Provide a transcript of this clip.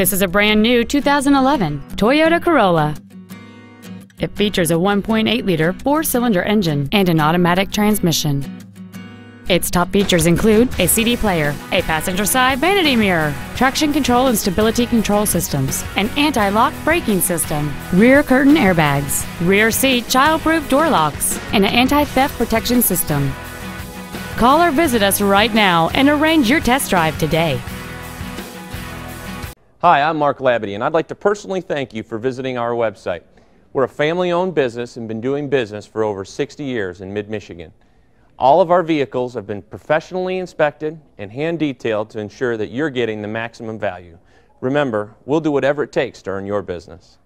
This is a brand new 2011 Toyota Corolla. It features a 1.8-liter four-cylinder engine and an automatic transmission. Its top features include a CD player, a passenger side vanity mirror, traction control and stability control systems, an anti-lock braking system, rear curtain airbags, rear seat child-proof door locks, and an anti-theft protection system. Call or visit us right now and arrange your test drive today. Hi, I'm Mark Labadie, and I'd like to personally thank you for visiting our website. We're a family-owned business and been doing business for over 60 years in mid-Michigan. All of our vehicles have been professionally inspected and hand-detailed to ensure that you're getting the maximum value. Remember, we'll do whatever it takes to earn your business.